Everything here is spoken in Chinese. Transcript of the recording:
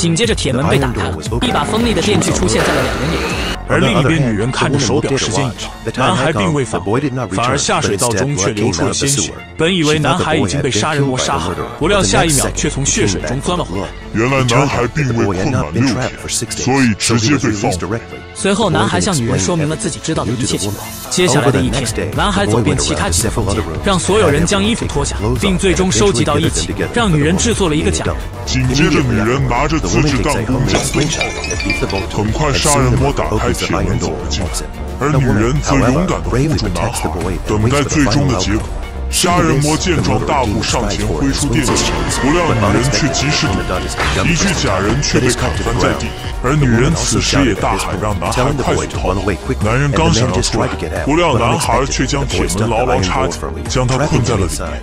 紧接着铁门被打开了，一把锋利的电锯出现在了两人眼中。而另一边，女人看着手表，时间已到，男孩并未返回，反而下水道中却流出了鲜血。本以为男孩已经被杀人魔杀害，不料下一秒却从血水中钻了回来。原来男孩并未困满六天，所以直接被放。随后，男孩向女人说明了自己知道的一切情况。接下来的一天，男孩走遍其他几个房间，让所有人将衣服脱下，并最终收集到一起，让女人制作了一个假人。紧接着，女人拿着自制弹弓将奔跑了。很快，杀人魔打开铁门走了进来，而女人则勇敢地护住男孩，等待最终的结果。杀人魔见状，大步上前挥出电击，不料女人却及时躲避，一具假人却被砍翻在地。而女人此时也大喊让男孩快速逃。男人刚想要出来，不料男孩却将铁门牢牢插紧，将他困在了里面。